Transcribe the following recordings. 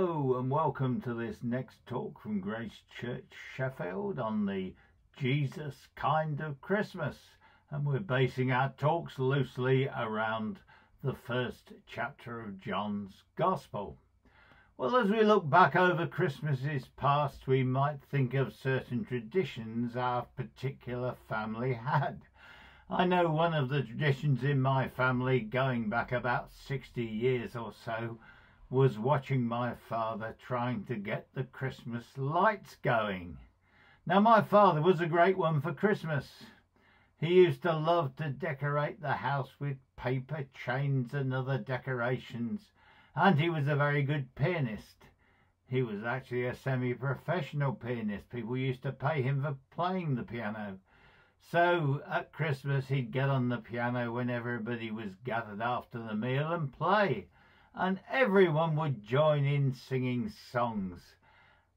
Hello and welcome to this next talk from Grace Church Sheffield on the Jesus kind of Christmas. And we're basing our talks loosely around the first chapter of John's Gospel. Well, as we look back over Christmases past, we might think of certain traditions our particular family had. I know one of the traditions in my family, going back about 60 years or so, was watching my father trying to get the Christmas lights going. Now, my father was a great one for Christmas. He used to love to decorate the house with paper chains and other decorations, and he was a very good pianist. He was actually a semi professional pianist. People used to pay him for playing the piano. So at Christmas, he'd get on the piano when everybody was gathered after the meal and play and everyone would join in singing songs.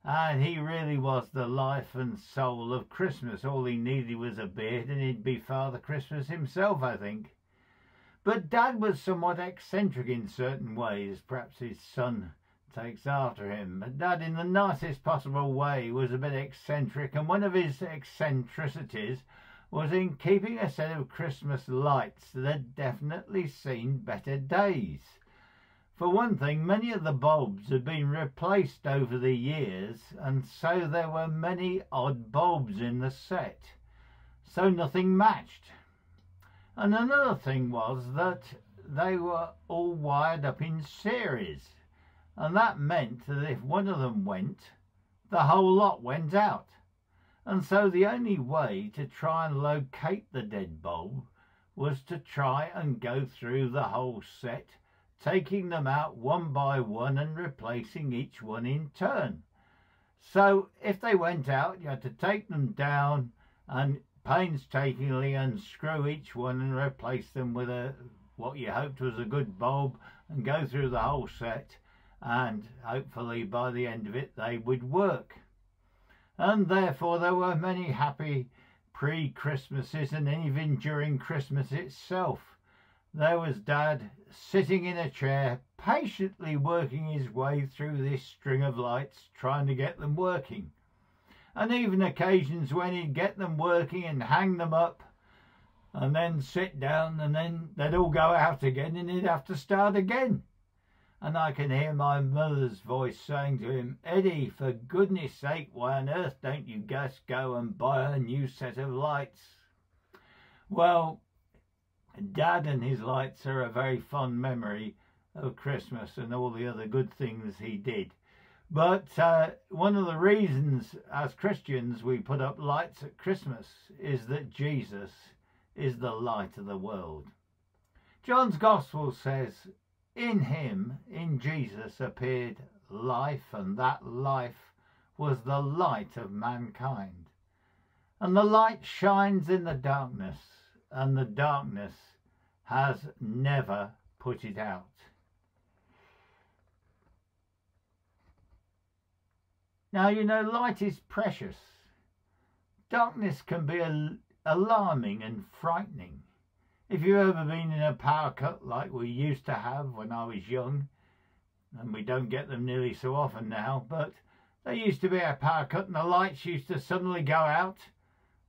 And he really was the life and soul of Christmas. All he needed was a beard and he'd be Father Christmas himself, I think. But Dad was somewhat eccentric in certain ways. Perhaps his son takes after him. But Dad, in the nicest possible way, was a bit eccentric. And one of his eccentricities was in keeping a set of Christmas lights that had definitely seen better days. For one thing, many of the bulbs had been replaced over the years, and so there were many odd bulbs in the set, so nothing matched. And another thing was that they were all wired up in series, and that meant that if one of them went, the whole lot went out. And so the only way to try and locate the dead bulb was to try and go through the whole set taking them out one by one and replacing each one in turn. So if they went out, you had to take them down and painstakingly unscrew each one and replace them with a what you hoped was a good bulb and go through the whole set and hopefully by the end of it they would work. And therefore there were many happy pre-Christmases and even during Christmas itself there was Dad sitting in a chair, patiently working his way through this string of lights, trying to get them working. And even occasions when he'd get them working and hang them up, and then sit down, and then they'd all go out again, and he'd have to start again. And I can hear my mother's voice saying to him, Eddie, for goodness sake, why on earth don't you just go and buy a new set of lights? Well, Dad and his lights are a very fond memory of Christmas and all the other good things he did. But uh, one of the reasons as Christians we put up lights at Christmas is that Jesus is the light of the world. John's Gospel says, In him, in Jesus, appeared life, and that life was the light of mankind. And the light shines in the darkness, and the darkness has never put it out. Now, you know, light is precious. Darkness can be al alarming and frightening. If you've ever been in a power cut like we used to have when I was young, and we don't get them nearly so often now, but there used to be a power cut and the lights used to suddenly go out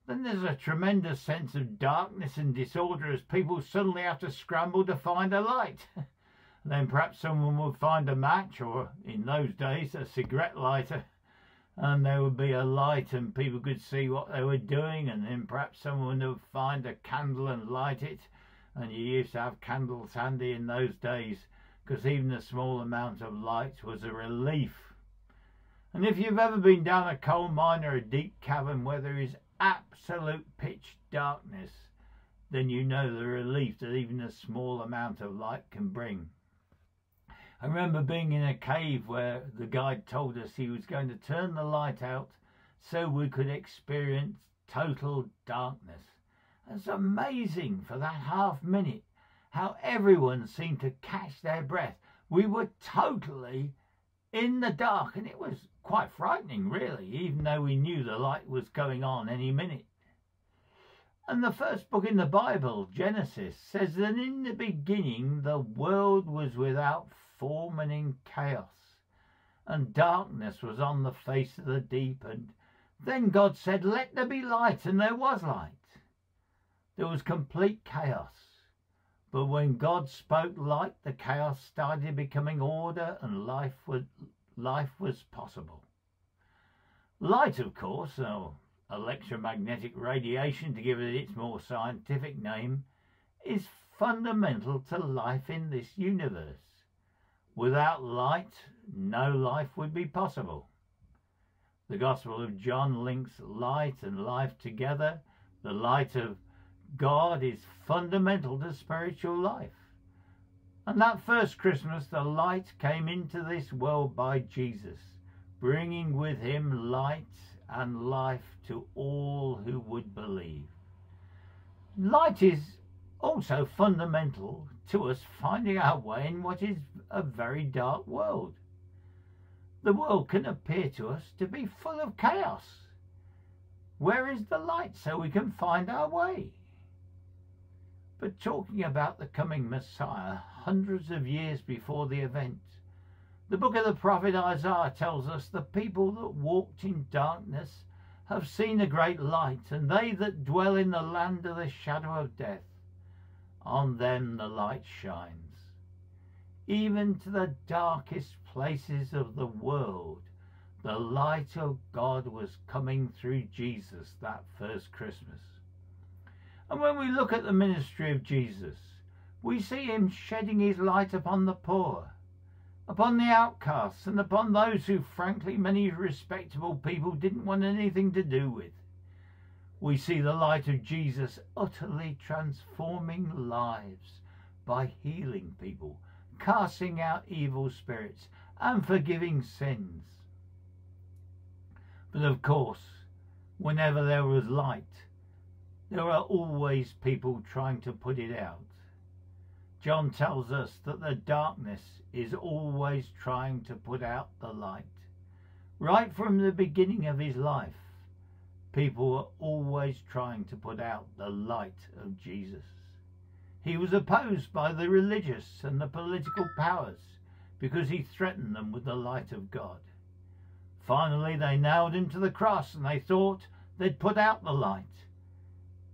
then there's a tremendous sense of darkness and disorder as people suddenly have to scramble to find a light. then perhaps someone would find a match, or in those days, a cigarette lighter, and there would be a light and people could see what they were doing, and then perhaps someone would find a candle and light it. And you used to have candles handy in those days, because even a small amount of light was a relief. And if you've ever been down a coal mine or a deep cavern where there is absolute pitch darkness, then you know the relief that even a small amount of light can bring. I remember being in a cave where the guide told us he was going to turn the light out so we could experience total darkness. It's amazing for that half minute how everyone seemed to catch their breath. We were totally in the dark and it was quite frightening, really, even though we knew the light was going on any minute. And the first book in the Bible, Genesis, says that in the beginning the world was without form and in chaos. and darkness was on the face of the deep. And then God said, Let there be light, and there was light. There was complete chaos. But when God spoke light, the chaos started becoming order and life was, life was possible. Light, of course, or electromagnetic radiation to give it its more scientific name, is fundamental to life in this universe. Without light, no life would be possible. The Gospel of John links light and life together. The light of God is fundamental to spiritual life. And that first Christmas, the light came into this world by Jesus, bringing with him light and life to all who would believe. Light is also fundamental to us finding our way in what is a very dark world. The world can appear to us to be full of chaos. Where is the light so we can find our way? But talking about the coming Messiah hundreds of years before the event, the book of the prophet Isaiah tells us the people that walked in darkness have seen a great light, and they that dwell in the land of the shadow of death, on them the light shines. Even to the darkest places of the world, the light of God was coming through Jesus that first Christmas. And when we look at the ministry of Jesus, we see him shedding his light upon the poor, upon the outcasts, and upon those who, frankly, many respectable people didn't want anything to do with. We see the light of Jesus utterly transforming lives by healing people, casting out evil spirits, and forgiving sins. But of course, whenever there was light, there are always people trying to put it out. John tells us that the darkness is always trying to put out the light. Right from the beginning of his life, people were always trying to put out the light of Jesus. He was opposed by the religious and the political powers because he threatened them with the light of God. Finally, they nailed him to the cross and they thought they'd put out the light.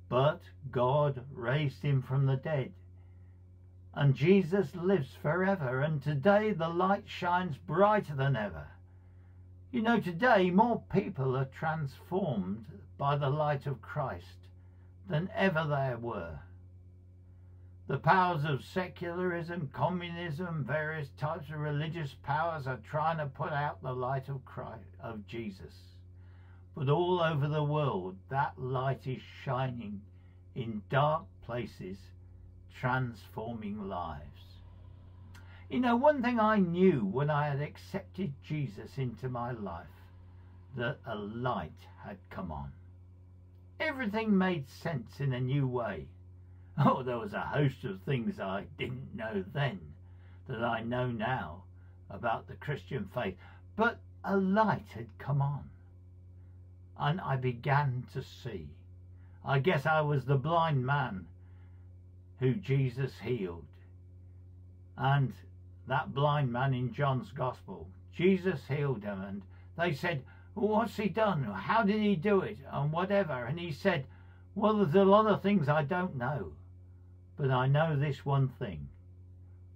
But God raised him from the dead. And Jesus lives forever, and today the light shines brighter than ever. You know, today more people are transformed by the light of Christ than ever there were. The powers of secularism, communism, various types of religious powers are trying to put out the light of Christ, of Jesus. But all over the world, that light is shining in dark places, transforming lives. You know, one thing I knew when I had accepted Jesus into my life, that a light had come on. Everything made sense in a new way. Oh, there was a host of things I didn't know then that I know now about the Christian faith, but a light had come on and I began to see. I guess I was the blind man who Jesus healed. And that blind man in John's Gospel, Jesus healed him, and they said, well, What's he done? How did he do it? And whatever. And he said, Well, there's a lot of things I don't know, but I know this one thing.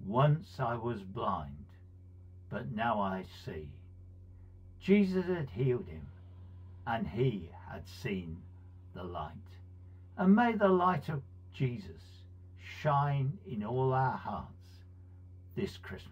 Once I was blind, but now I see. Jesus had healed him and he had seen the light. And may the light of Jesus shine in all our hearts this Christmas.